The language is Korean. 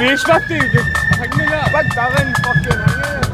왜 시봤대 이게 장면이야 Ba't sa akin, fuck yun, hangin.